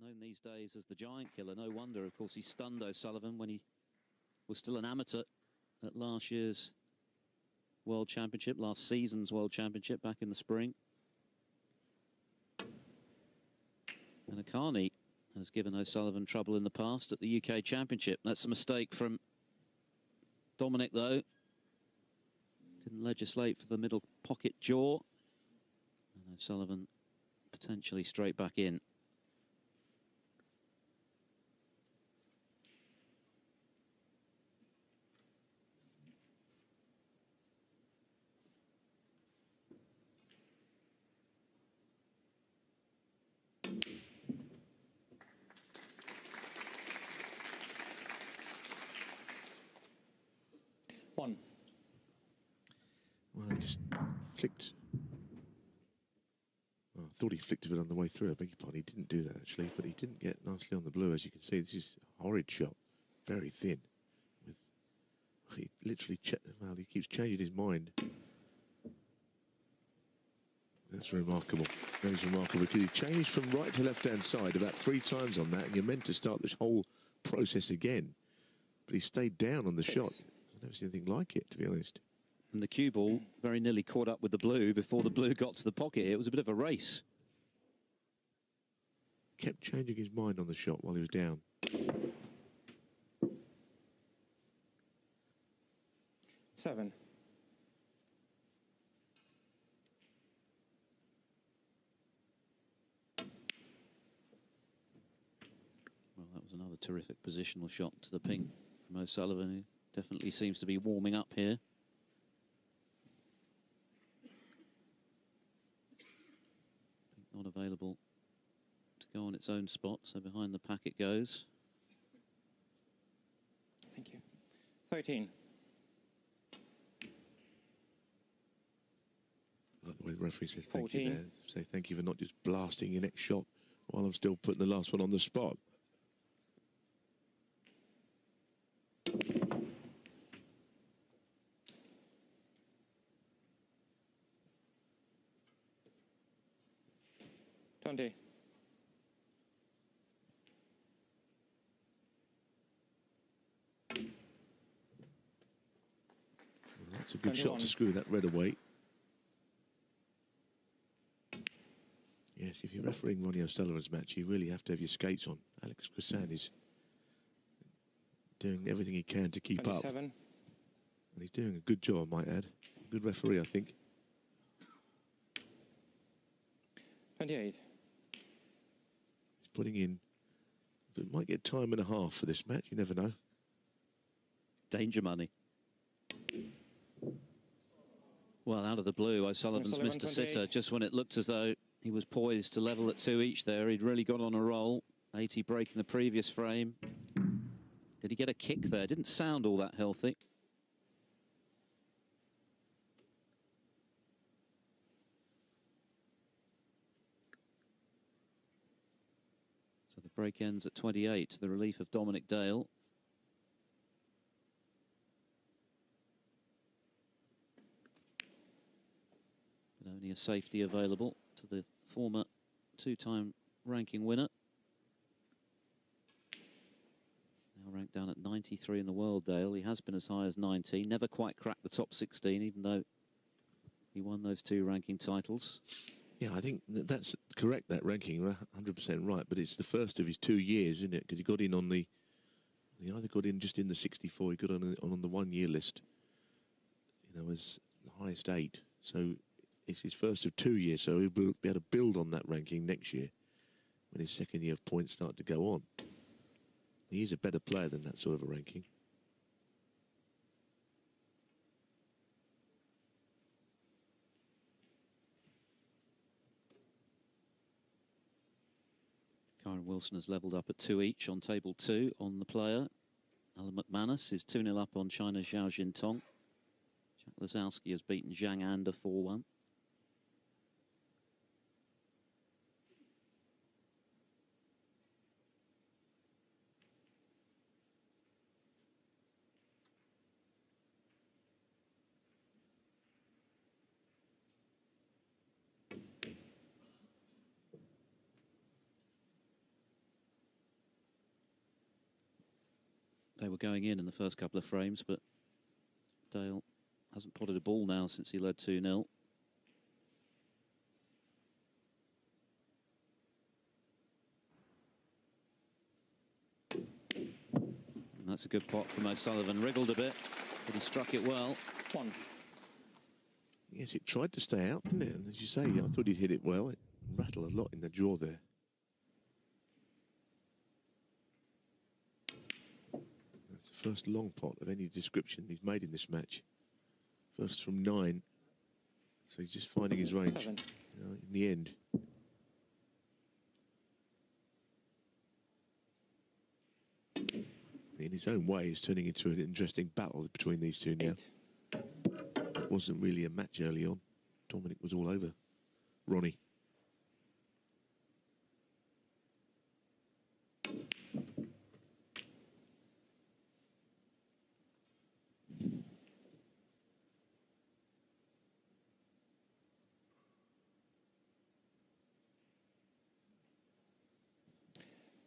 Known these days as the Giant Killer. No wonder, of course, he stunned O'Sullivan when he was still an amateur at last year's World Championship, last season's World Championship back in the spring. And Akani has given O'Sullivan trouble in the past at the UK Championship. That's a mistake from Dominic, though. Didn't legislate for the middle pocket jaw. And O'Sullivan potentially straight back in. One. Well, he just flicked. Oh, I thought he flicked it on the way through. I beg your pardon. He didn't do that actually, but he didn't get nicely on the blue. As you can see, this is a horrid shot, very thin. With he literally, well, he keeps changing his mind. That's remarkable. That is remarkable because he changed from right to left hand side about three times on that, and you're meant to start this whole process again. But he stayed down on the Six. shot. I've never seen anything like it, to be honest. And the cue ball very nearly caught up with the blue before the hmm. blue got to the pocket. It was a bit of a race. Kept changing his mind on the shot while he was down. Seven. Well, that was another terrific positional shot to the pink from O'Sullivan, who definitely seems to be warming up here. Not available to go on its own spot, so behind the pack it goes. Thank you. Thirteen. Like the way the referee says thank 14. you there. Say thank you for not just blasting your next shot while I'm still putting the last one on the spot. Sunday. Well, that's a good 21. shot to screw that red away. Yes, if you're refereeing Ronnie O'Sullivan's match, you really have to have your skates on. Alex Grissan is doing everything he can to keep up. And he's doing a good job, I might add. Good referee, I think. 28 putting in, but might get time and a half for this match. You never know. Danger money. Well, out of the blue, O'Sullivan's O'Sullivan, missed a sitter just when it looked as though he was poised to level at two each there. He'd really got on a roll. 80 break in the previous frame. Did he get a kick there? Didn't sound all that healthy. Break ends at 28 to the relief of Dominic Dale. But only a safety available to the former two-time ranking winner. Now ranked down at 93 in the world, Dale. He has been as high as 19. Never quite cracked the top 16, even though he won those two ranking titles. Yeah, I think that's correct, that ranking, 100% right, but it's the first of his two years, isn't it? Because he got in on the, he either got in just in the 64, he got on, the- on the one-year list, you know, as the highest eight. So it's his first of two years, so he'll be able to build on that ranking next year when his second year of points start to go on. He is a better player than that sort of a ranking. Wilson has levelled up at two each on table two on the player. Alan McManus is 2 0 up on China's Zhao Xintong. Jack Lisowski has beaten Zhang Anda 4 1. They were going in in the first couple of frames, but Dale hasn't potted a ball now since he led 2 0. And that's a good pot from O'Sullivan. Wriggled a bit, but he struck it well. One. Yes, it tried to stay out, didn't it? And as you say, I thought he'd hit it well. It rattled a lot in the jaw there. That's the first long pot of any description he's made in this match. First from nine. So he's just finding his range you know, in the end. In his own way, it's turning into an interesting battle between these two now. Eight. It wasn't really a match early on. Dominic was all over Ronnie.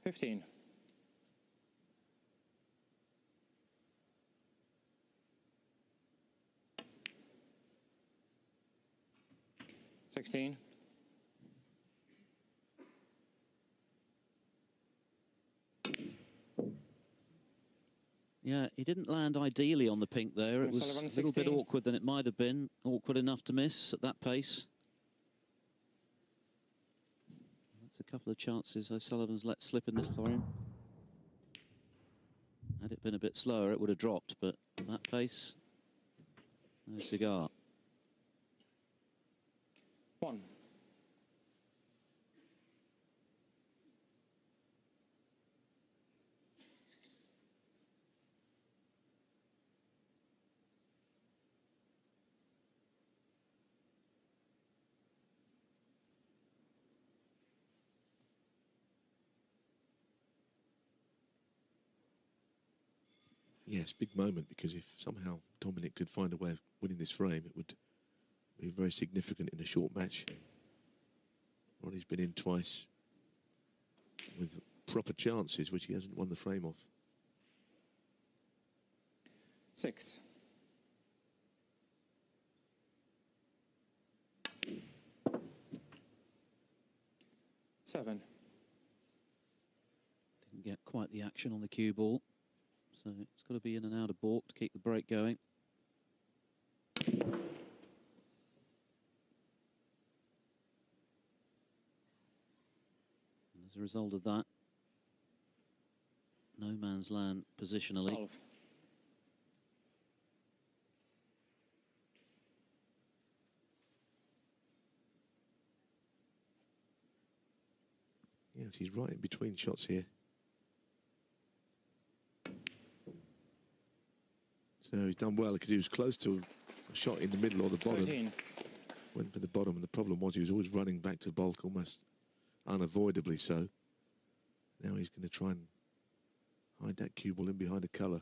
Fifteen. Sixteen. Yeah, he didn't land ideally on the pink there. It was a little bit awkward than it might have been. Awkward enough to miss at that pace. A couple of chances O'Sullivan's let slip in this for him. Had it been a bit slower, it would have dropped, but at that pace, no cigar. One. Yes, big moment because if somehow Dominic could find a way of winning this frame, it would be very significant in a short match. Ronnie's been in twice with proper chances, which he hasn't won the frame off. Six. Seven. Didn't get quite the action on the cue ball. So it's got to be in and out of balk to keep the break going. And as a result of that, no man's land positionally. Twelve. Yes, he's right in between shots here. So he's done well because he was close to a shot in the middle or the bottom. Thirteen. Went for the bottom, and the problem was he was always running back to balk almost unavoidably so. Now he's going to try and hide that cue ball in behind the colour.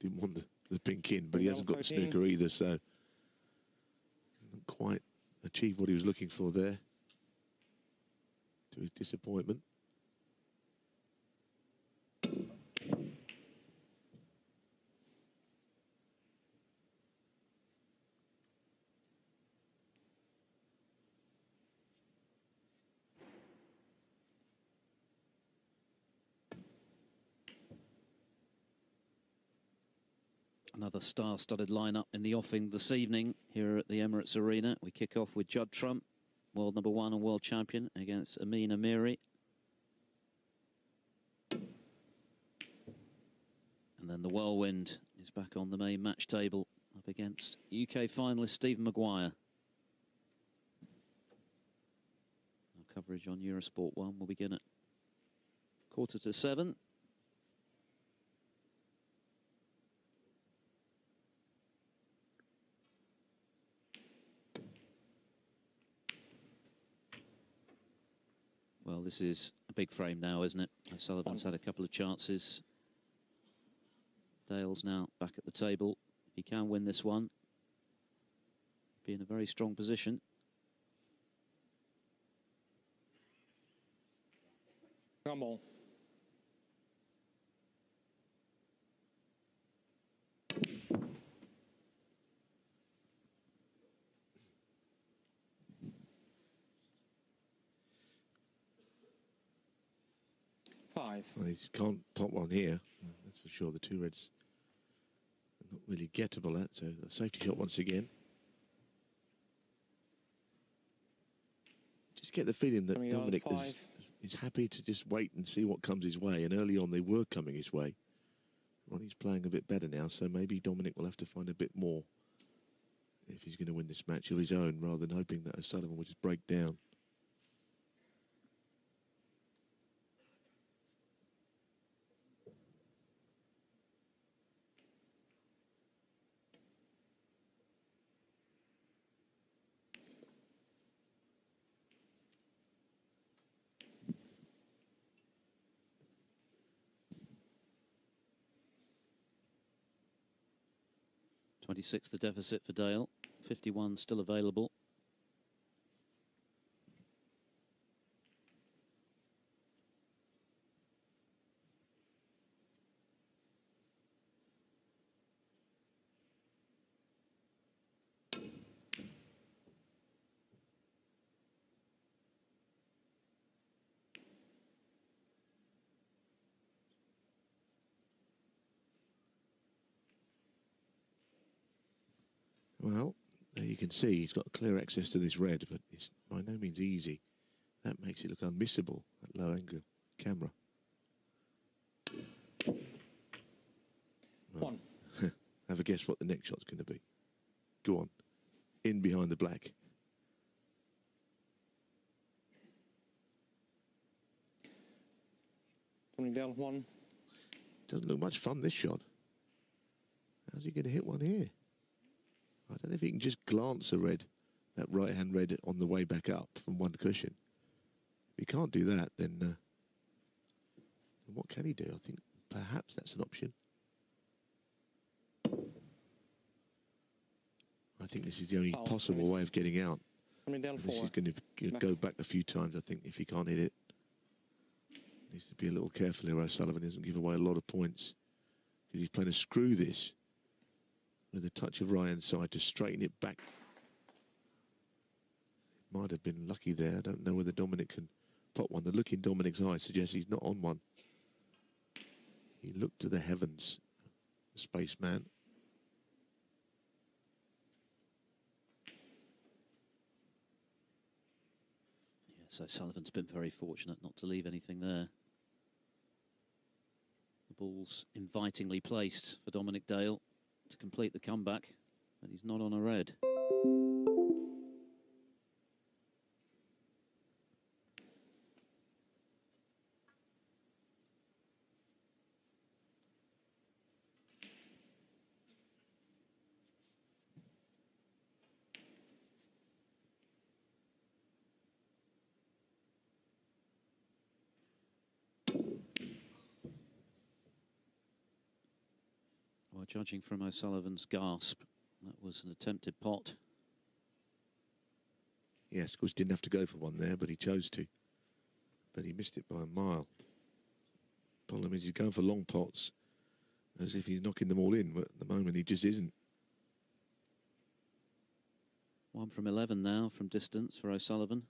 Didn't want the, the pink in, but he hasn't got the 13. snooker either, so hasn't quite achieved what he was looking for there. To his disappointment. Another star-studded lineup in the offing this evening here at the Emirates Arena. We kick off with Judd Trump, world number one and world champion, against Amine Amiri. And then the whirlwind is back on the main match table up against UK finalist Stephen Maguire. Our coverage on Eurosport 1 will begin at quarter to seven. well, this is a big frame now, isn't it? Sullivan's had a couple of chances. Dale's now back at the table. He can win this one. Be in a very strong position. Come on. Five. Well, he can't top one here, that's for sure. The two reds are not really gettable at, so the safety shot once again. Just get the feeling that Coming Dominic is, is happy to just wait and see what comes his way. And early on, they were coming his way. Ronnie's playing a bit better now, so maybe Dominic will have to find a bit more if he's going to win this match of his own, rather than hoping that O'Sullivan will just break down. Twenty-six the deficit for Dale. Fifty-one still available. Well, there you can see he's got clear access to this red, but it's by no means easy. That makes it look unmissable at low angle camera. One. Have a guess what the next shot's going to be. Go on. In behind the black. Coming down One. Doesn't look much fun, this shot. How's he going to hit one here? I don't know if he can just glance a red, that right hand red on the way back up from one cushion. If he can't do that, then, uh, then what can he do? I think perhaps that's an option. I think this is the only Oh, possible way of getting out. Dominic Dale. This Four. is going to go back a few times, I think, if he can't hit it. Needs to be a little careful here. O'Sullivan doesn't give away a lot of points because he's playing to screw this with a touch of running side to straighten it back. Might have been lucky there. I don't know whether Dominic can pot one. The look in Dominic's eye suggests he's not on one. He looked to the heavens, the spaceman. Yes, Sullivan's been very fortunate not to leave anything there. The ball's invitingly placed for Dominic Dale to complete the comeback, but he's not on a red. Judging from O'Sullivan's gasp, that was an attempted pot. Yes, of course, didn't have to go for one there, but he chose to. But he missed it by a mile. Problem is, he's going for long pots as if he's knocking them all in, but at the moment he just isn't. One from 11 now from distance for O'Sullivan.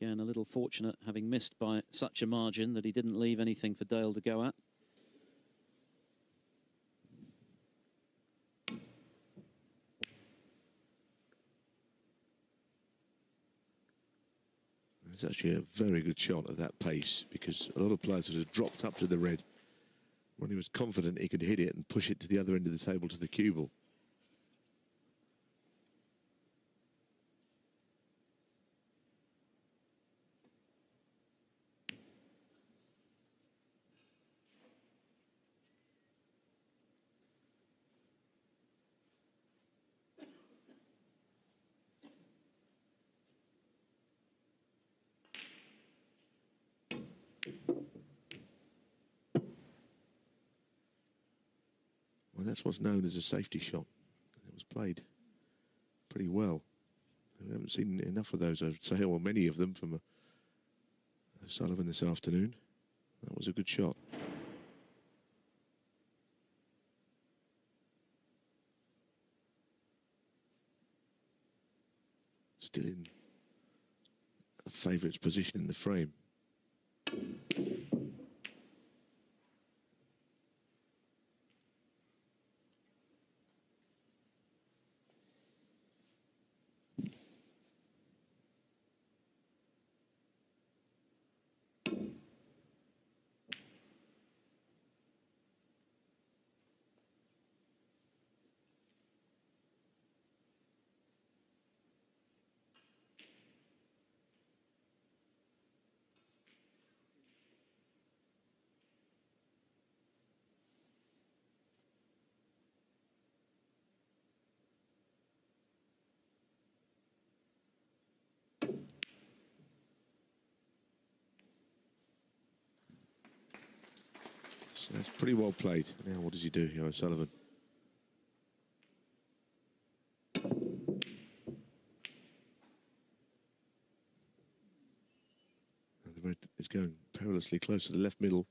Again, a little fortunate having missed by such a margin that he didn't leave anything for Dale to go at. It's actually a very good shot at that pace because a lot of players would have dropped up to the red when he was confident he could hit it and push it to the other end of the table to the cue ball. Well, that's what's known as a safety shot. It was played pretty well. We haven't seen enough of those, I'd say, or many of them from uh, Sullivan this afternoon. That was a good shot. Still in a favourite's position in the frame. So that's pretty well played. Now, what does he do here, O'Sullivan? The red is going perilously close to the left middle.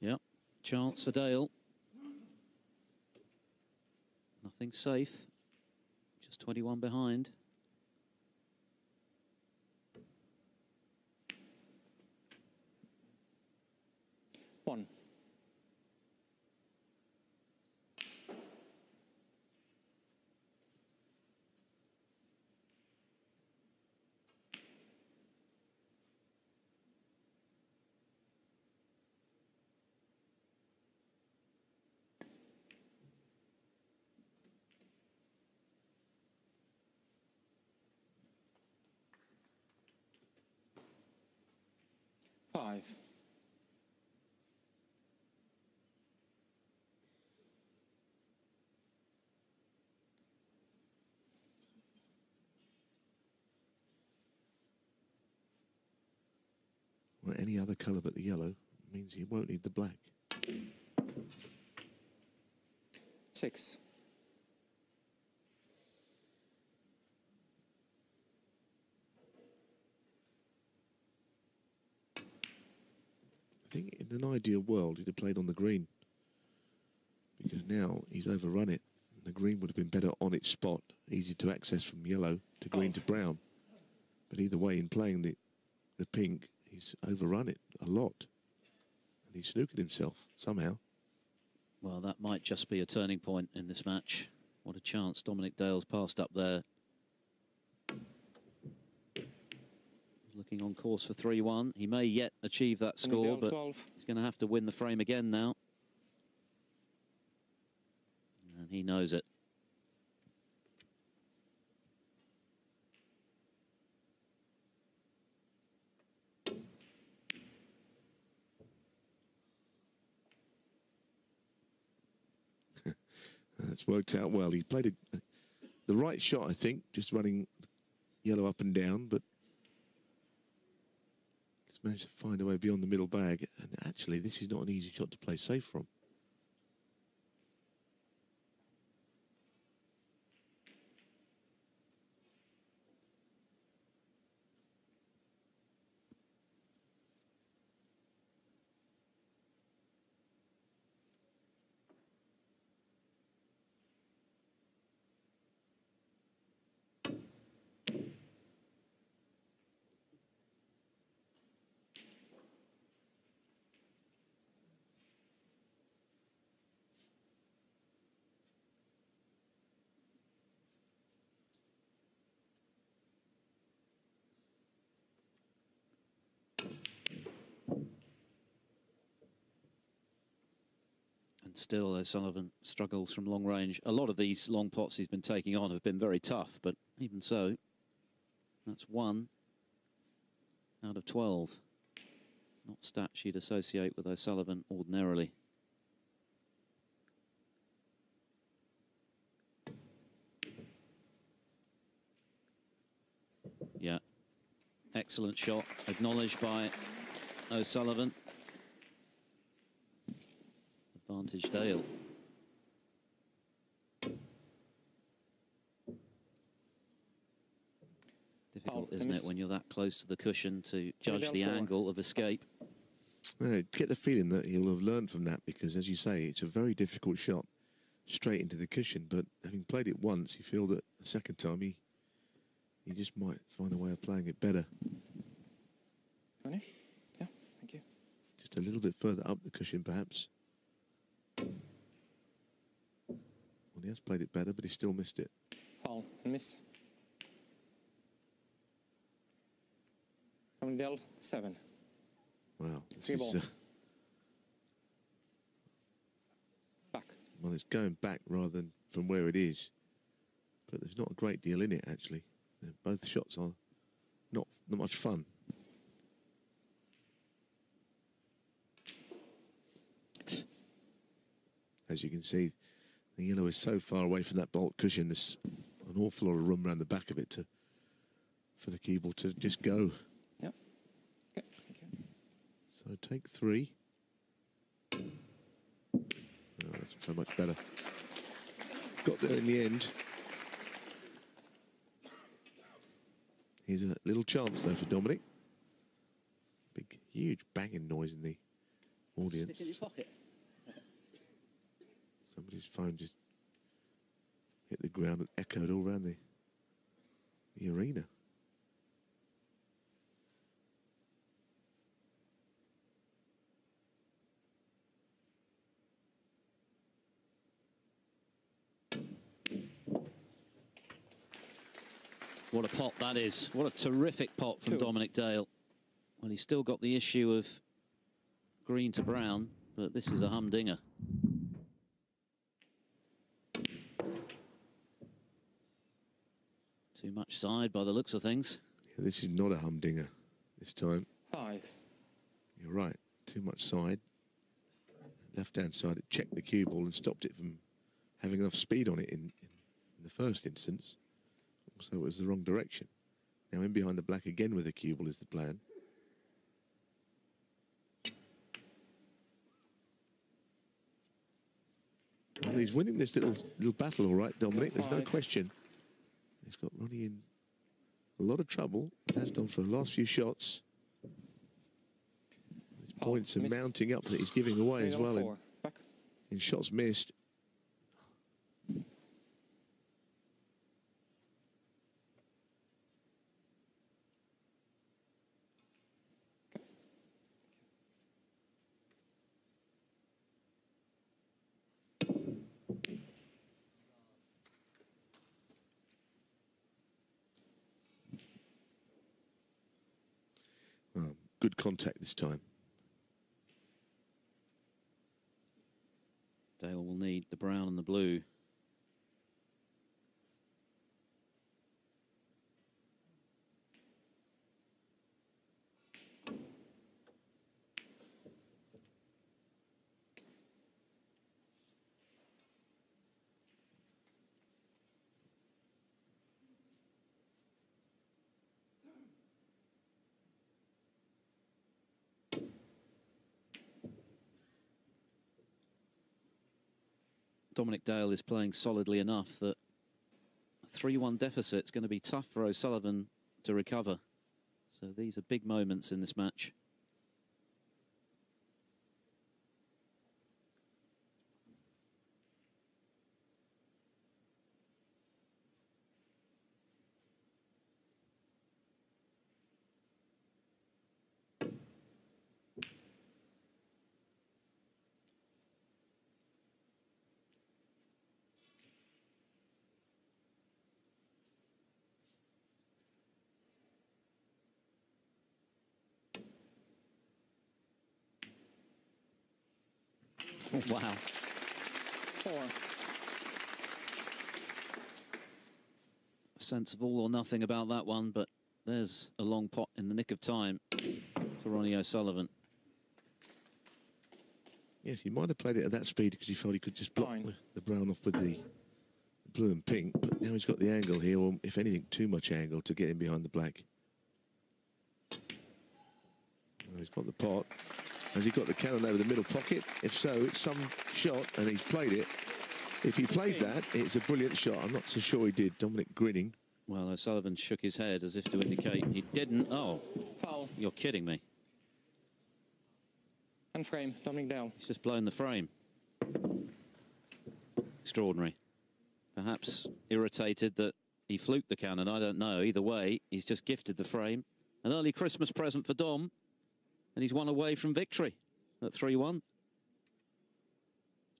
Yep, chance for Dale. Nothing safe. Just 21 behind. 5. Well, any other colour but the yellow means you won't need the black. Six. I think in an ideal world, he'd have played on the green. Because now he's overrun it. The green would have been better on its spot, easy to access from yellow to green to brown. But either way, in playing the, the pink, he's overrun it a lot. And he's snookered himself somehow. Well, that might just be a turning point in this match. What a chance. Dominic Dale's passed up there. Looking on course for 3-1. He may yet achieve that score, but 12. he's going to have to win the frame again now. And he knows it. That's worked out well. He played a, the right shot, I think, just running yellow up and down, but he's managed to find a way beyond the middle bag. And actually, this is not an easy shot to play safe from. And still, uh, O'Sullivan struggles from long range. A lot of these long pots he's been taking on have been very tough, but even so, that's one out of 12. Not stats you'd associate with O'Sullivan ordinarily. Yeah, excellent shot, acknowledged by O'Sullivan. Advantage Dale. Difficult, Oh, isn't it, when you're that close to the cushion to judge the four. angle of escape? I get the feeling that he'll have learned from that because, as you say, it's a very difficult shot straight into the cushion. But having played it once, you feel that the second time he he just might find a way of playing it better. Ready? Yeah, thank you. Just a little bit further up the cushion, perhaps. Well, he has played it better, but he still missed it. Foul miss. Dale, seven. Wow. Three is, uh, Back. well, it's going back rather than from where it is. But there's not a great deal in it, actually. Both shots are not, not much fun. As you can see, the yellow is so far away from that balk cushion. There's an awful lot of room around the back of it to for the cue ball to just go. Yep. Okay. So take three. Oh, that's so much better. Got there in the end. Here's a little chance though for Dominic. Big, huge banging noise in the audience. In your pocket. Somebody's phone just hit the ground and echoed all around the the arena. What a pot that is. What a terrific pot from Two. Dominic Dale. Well, he's still got the issue of green to brown, but this is a humdinger. Too much side by the looks of things. Yeah, this is not a humdinger this time. Five. You're right. Too much side. Left hand side, it checked the cue ball and stopped it from having enough speed on it in, in, in the first instance. So it was the wrong direction. Now in behind the black again with the cue ball is the plan. Well, he's winning this little little battle, all right, Dominic. There's no question. He's got Ronnie in a lot of trouble. Has done for the last few shots. His Oh, points are miss. mounting up that he's giving away as well in, in shots missed. Um, good contact this time. Dale will need the brown and the blue. Dominic Dale is playing solidly enough that a 3-1 deficit is going to be tough for O'Sullivan to recover. So these are big moments in this match. Wow. Four. A sense of all or nothing about that one, but there's a long pot in the nick of time for Ronnie O'Sullivan. Yes, he might have played it at that speed because he felt he could just block the, the brown off with the blue and pink. But now he's got the angle here, or if anything, too much angle to get in behind the black. Now he's got the pot. Has he got the cannon over the middle pocket? If so, it's some shot, and he's played it. If he played that, it's a brilliant shot. I'm not so sure he did. Dominic grinning. Well, O'Sullivan shook his head as if to indicate he didn't. Oh, Foul. you're kidding me. And frame. Dominic down. He's just blown the frame. Extraordinary. Perhaps irritated that he fluked the cannon. I don't know. Either way, he's just gifted the frame. An early Christmas present for Dom. And he's one away from victory at 3 1.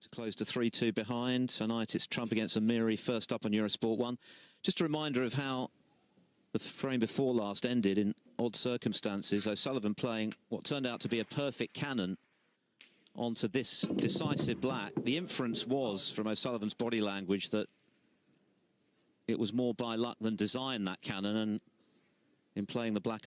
To close to 3 2 behind. Tonight it's Trump against Amiri, first up on Eurosport 1. Just a reminder of how the frame before last ended in odd circumstances. O'Sullivan playing what turned out to be a perfect cannon onto this decisive black. The inference was from O'Sullivan's body language that it was more by luck than design, that cannon, and in playing the black